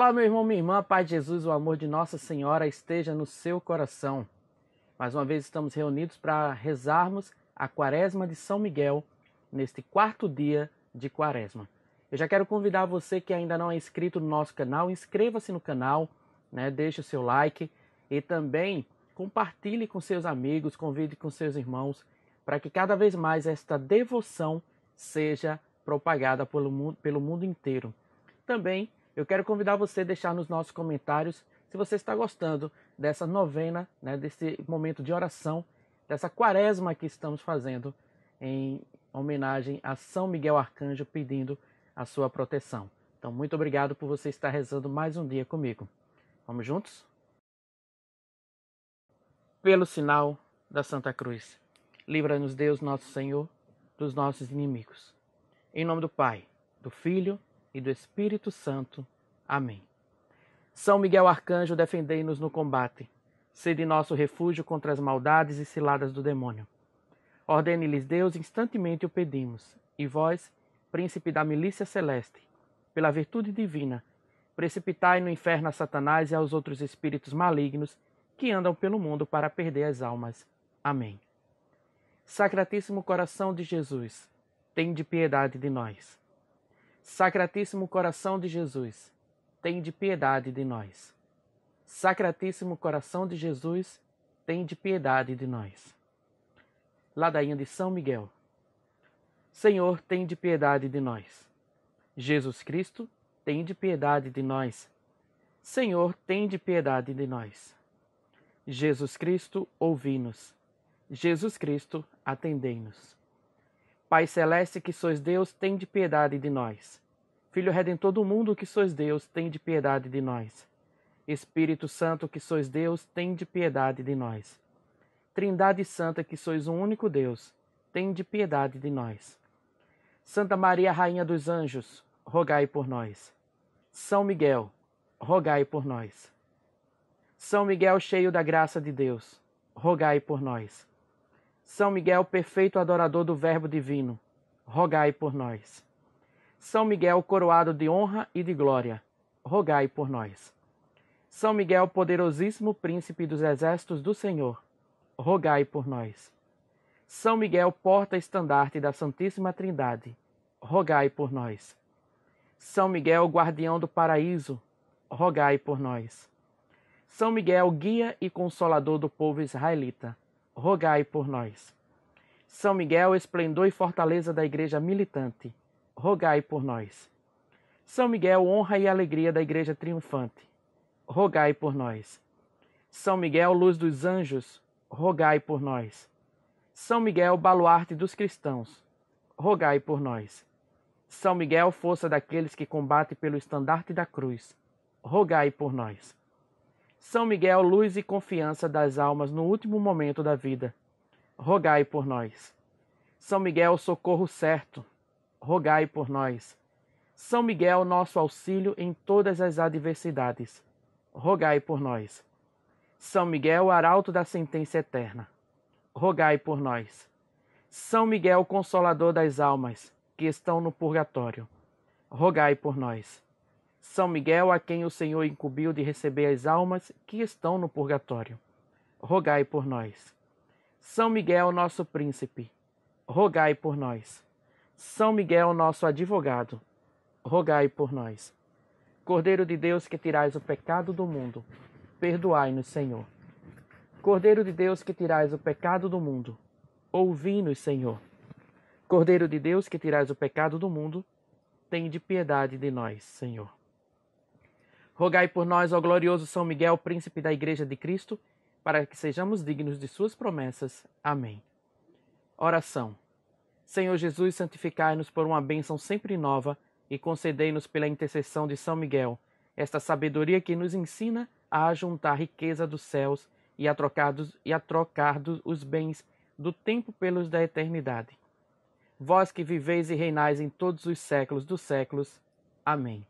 Olá, meu irmão, minha irmã, Pai de Jesus, o amor de Nossa Senhora esteja no seu coração. Mais uma vez estamos reunidos para rezarmos a Quaresma de São Miguel neste quarto dia de Quaresma. Eu já quero convidar você que ainda não é inscrito no nosso canal, inscreva-se no canal, né? deixe o seu like e também compartilhe com seus amigos, convide com seus irmãos, para que cada vez mais esta devoção seja propagada pelo mundo, pelo mundo inteiro. Também eu quero convidar você a deixar nos nossos comentários se você está gostando dessa novena, né, desse momento de oração, dessa quaresma que estamos fazendo em homenagem a São Miguel Arcanjo, pedindo a sua proteção. Então, muito obrigado por você estar rezando mais um dia comigo. Vamos juntos? Pelo sinal da Santa Cruz, livra-nos Deus, nosso Senhor, dos nossos inimigos. Em nome do Pai, do Filho e do Espírito Santo. Amém. São Miguel Arcanjo, defendei-nos no combate. Sede nosso refúgio contra as maldades e ciladas do demônio. Ordene-lhes Deus, instantemente o pedimos. E vós, príncipe da milícia celeste, pela virtude divina, precipitai no inferno a Satanás e aos outros espíritos malignos que andam pelo mundo para perder as almas. Amém. Sacratíssimo coração de Jesus, tem de piedade de nós. Sacratíssimo coração de Jesus, tem de piedade de nós. Sacratíssimo coração de Jesus, tem de piedade de nós. Ladainha de São Miguel. Senhor, tem de piedade de nós. Jesus Cristo, tem de piedade de nós. Senhor, tem de piedade de nós. Jesus Cristo, ouvi-nos. Jesus Cristo, atendei-nos. Pai celeste, que sois Deus, tem de piedade de nós. Filho redentor do mundo, que sois Deus, tem de piedade de nós. Espírito Santo, que sois Deus, tem de piedade de nós. Trindade Santa, que sois um único Deus, tem de piedade de nós. Santa Maria, Rainha dos Anjos, rogai por nós. São Miguel, rogai por nós. São Miguel, cheio da graça de Deus, rogai por nós. São Miguel, perfeito adorador do Verbo divino, rogai por nós. São Miguel, coroado de honra e de glória, rogai por nós. São Miguel, poderosíssimo príncipe dos exércitos do Senhor, rogai por nós. São Miguel, porta-estandarte da Santíssima Trindade, rogai por nós. São Miguel, guardião do paraíso, rogai por nós. São Miguel, guia e consolador do povo israelita, rogai por nós. São Miguel, esplendor e fortaleza da igreja militante, rogai por nós. São Miguel, honra e alegria da igreja triunfante, rogai por nós. São Miguel, luz dos anjos, rogai por nós. São Miguel, baluarte dos cristãos, rogai por nós. São Miguel, força daqueles que combatem pelo estandarte da cruz, rogai por nós. São Miguel, luz e confiança das almas no último momento da vida, rogai por nós. São Miguel, socorro certo, rogai por nós. São Miguel, nosso auxílio em todas as adversidades, rogai por nós. São Miguel, arauto da sentença eterna, rogai por nós. São Miguel, consolador das almas que estão no purgatório, rogai por nós. São Miguel, a quem o Senhor incumbiu de receber as almas que estão no purgatório, rogai por nós. São Miguel, nosso príncipe, rogai por nós. São Miguel, nosso advogado, rogai por nós. Cordeiro de Deus que tirais o pecado do mundo, perdoai-nos, Senhor. Cordeiro de Deus que tirais o pecado do mundo, ouvi-nos, Senhor. Cordeiro de Deus que tirais o pecado do mundo, de piedade de nós, Senhor. Rogai por nós, ó glorioso São Miguel, príncipe da Igreja de Cristo, para que sejamos dignos de suas promessas. Amém. Oração. Senhor Jesus, santificai-nos por uma bênção sempre nova e concedei-nos pela intercessão de São Miguel esta sabedoria que nos ensina a ajuntar a riqueza dos céus e a trocar, dos, e a trocar dos, os bens do tempo pelos da eternidade. Vós que viveis e reinais em todos os séculos dos séculos. Amém.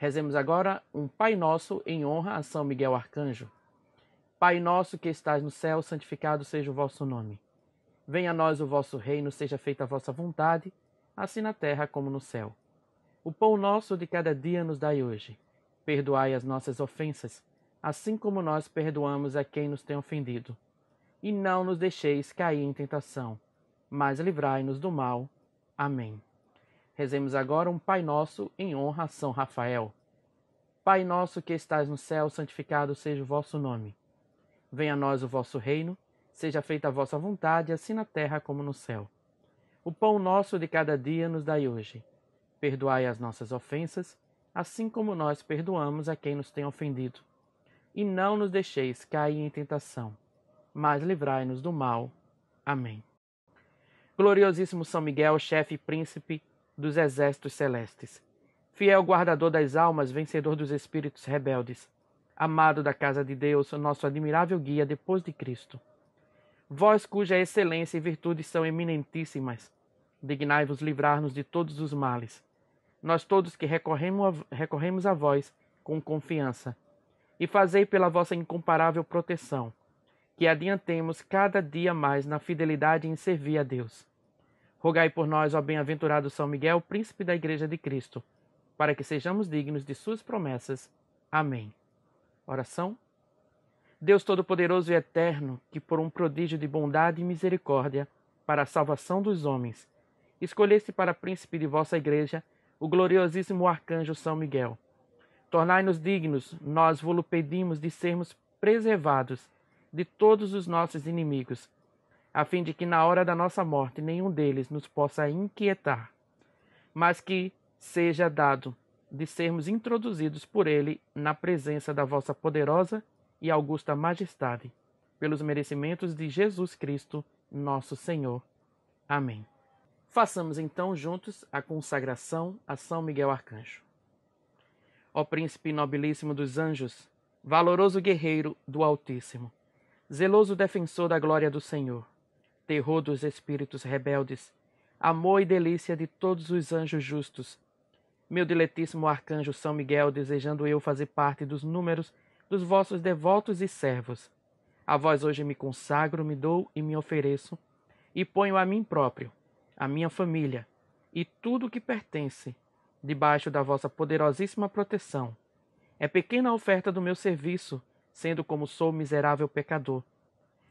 Rezemos agora um Pai Nosso em honra a São Miguel Arcanjo. Pai nosso que estás no céu, santificado seja o vosso nome. Venha a nós o vosso reino, seja feita a vossa vontade, assim na terra como no céu. O pão nosso de cada dia nos dai hoje. Perdoai as nossas ofensas, assim como nós perdoamos a quem nos tem ofendido. E não nos deixeis cair em tentação, mas livrai-nos do mal. Amém. Rezemos agora um Pai Nosso em honra a São Rafael. Pai nosso que estás no céu, santificado seja o vosso nome. Venha a nós o vosso reino, seja feita a vossa vontade, assim na terra como no céu. O pão nosso de cada dia nos dai hoje. Perdoai as nossas ofensas, assim como nós perdoamos a quem nos tem ofendido e não nos deixeis cair em tentação, mas livrai-nos do mal. Amém. Gloriosíssimo São Miguel, chefe e príncipe dos exércitos celestes, fiel guardador das almas, vencedor dos espíritos rebeldes, amado da casa de Deus, nosso admirável guia depois de Cristo. Vós cuja excelência e virtude são eminentíssimas, dignai-vos livrar-nos de todos os males. Nós todos que recorremos a, recorremos a vós com confiança, e fazei pela vossa incomparável proteção, que adiantemos cada dia mais na fidelidade em servir a Deus. Rogai por nós, ó bem-aventurado São Miguel, príncipe da Igreja de Cristo, para que sejamos dignos de suas promessas. Amém. Oração. Deus Todo-Poderoso e Eterno, que por um prodígio de bondade e misericórdia, para a salvação dos homens, escolheste para príncipe de vossa Igreja o gloriosíssimo arcanjo São Miguel Tornai-nos dignos, nós vos pedimos, de sermos preservados de todos os nossos inimigos, a fim de que na hora da nossa morte nenhum deles nos possa inquietar, mas que seja dado de sermos introduzidos por ele na presença da vossa poderosa e augusta majestade, pelos merecimentos de Jesus Cristo, nosso Senhor. Amém. Façamos então juntos a consagração a São Miguel Arcanjo ó príncipe nobilíssimo dos anjos, valoroso guerreiro do Altíssimo, zeloso defensor da glória do Senhor, terror dos espíritos rebeldes, amor e delícia de todos os anjos justos, meu diletíssimo arcanjo São Miguel, desejando eu fazer parte dos números dos vossos devotos e servos. A vós hoje me consagro, me dou e me ofereço, e ponho a mim próprio, a minha família e tudo o que pertence debaixo da vossa poderosíssima proteção. É pequena a oferta do meu serviço, sendo como sou miserável pecador.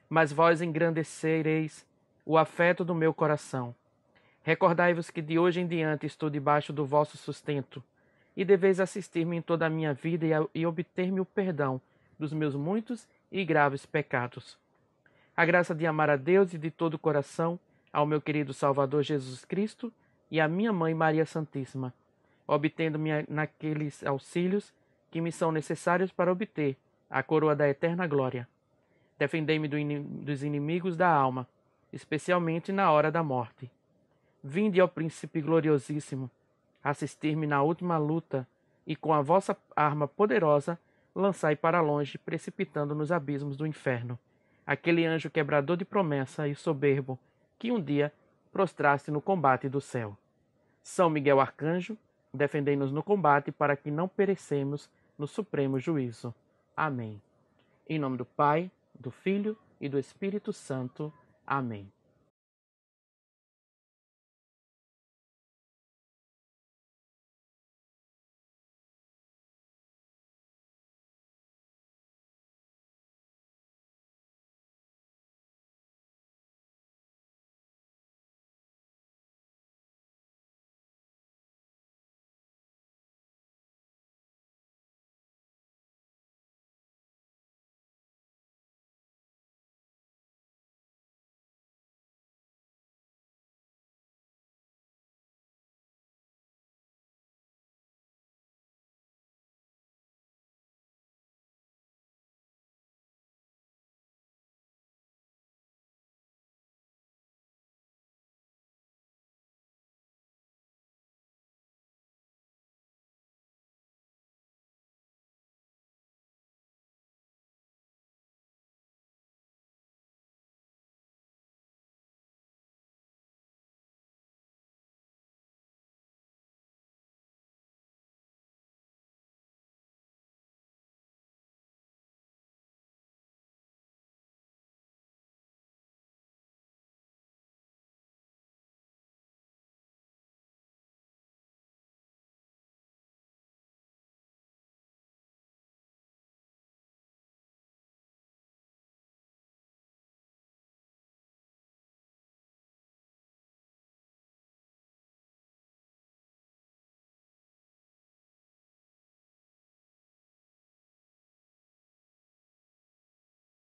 Mas vós engrandecereis o afeto do meu coração. Recordai-vos que de hoje em diante estou debaixo do vosso sustento, e deveis assistir-me em toda a minha vida e, e obter-me o perdão dos meus muitos e graves pecados. A graça de amar a Deus e de todo o coração, ao meu querido Salvador Jesus Cristo e à minha Mãe Maria Santíssima, obtendo-me naqueles auxílios que me são necessários para obter a coroa da eterna glória. Defendei-me do in dos inimigos da alma, especialmente na hora da morte. Vinde, ó Príncipe gloriosíssimo, assistir-me na última luta, e com a vossa arma poderosa lançai para longe, precipitando nos abismos do inferno, aquele anjo quebrador de promessa e soberbo que um dia prostraste no combate do céu. São Miguel Arcanjo, defendei-nos no combate para que não perecemos no supremo juízo. Amém. Em nome do Pai, do Filho e do Espírito Santo. Amém.